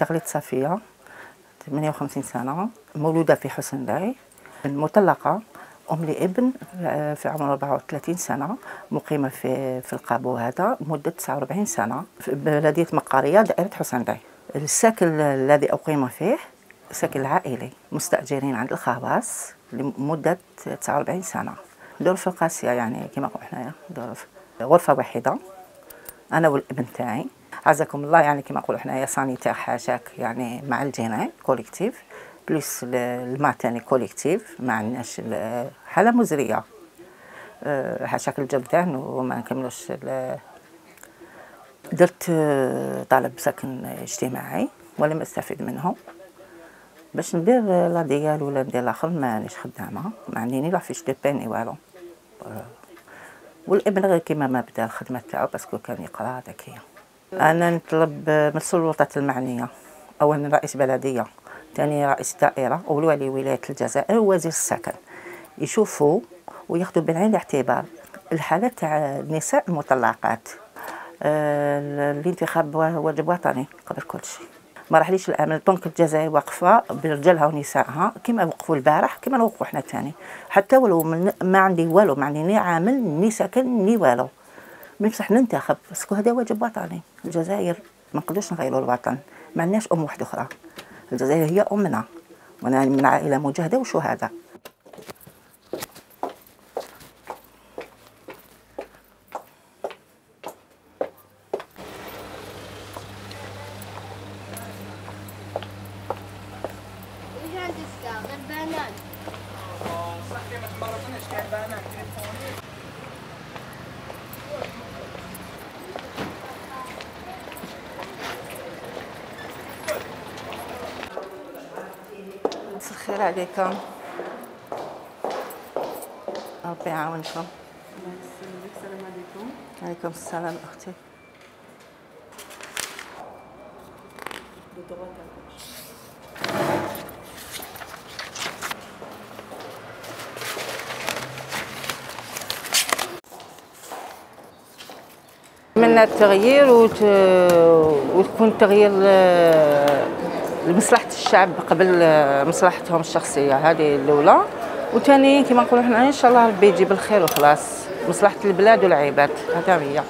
تغليد صفية 58 سنة مولودة في حسن لاي مطلقة أم لابن آه، في عمر 34 سنة مقيمة في في القابو هذا مدة 49 سنة في بلدية مقارية دائرة حسن لاي السكن الذي أقيم فيه سكن عائلي مستأجرين عند الخواص لمدة 49 سنة. ظروف قاسية يعني كما نقولوا حنايا ظروف غرفة واحدة. أنا والابن تاعي. عزكم الله يعني كما نقولوا حنايا sanitaire حاشاك يعني مع الجيران collectif plus الماء تاني collectif ما عندناش حالة مزرية. أه، حاشاك الجبدان وما نكملوش درت أه، طالب سكن اجتماعي ولم استفيد منه باش ندير l'AADL ولا ندير الآخر مانيش خدامة ما عندي لا fiche de paie والو. والابن غير كيما ما بدأ الخدمة تاعو باسكو كان يقرأ هذاك. أنا نطلب من السلطات المعنية اولا رئيس بلدية ثاني رئيس دائرة والولي ولاية الجزائر ووزير السكن يشوفوا وياخذوا بعين الاعتبار الحالة تاع النساء المطلقات. آه، الانتخاب واجب وطني قبل كل شيء. ما راحليش الامل البنك الجزائري واقفة برجالها ونسائها كما وقفوا البارح كما نوقفوا حنا ثاني حتى ولو ما عندي والو ما عندي ني عامل ني سكن ني والو. بصح ننتخب باسكو هذا واجب وطني الجزائر ما نقدرش نغيروا الوطن. ما عندناش أم واحدة أخرى. الجزائر هي أمنا. وأنا من عائلة مجاهدة وشهداء الخير عليكم. ربي يعاونكم. السلام عليكم عليكم السلام أختي. من التغيير وت... وتكون التغيير لمصلحة الشعب قبل مصلحتهم الشخصية. هذه الأولى. وثاني كما نقولوا حنا إن شاء الله ربي يجيب الخير وخلاص. مصلحة البلاد والعباد هذا هي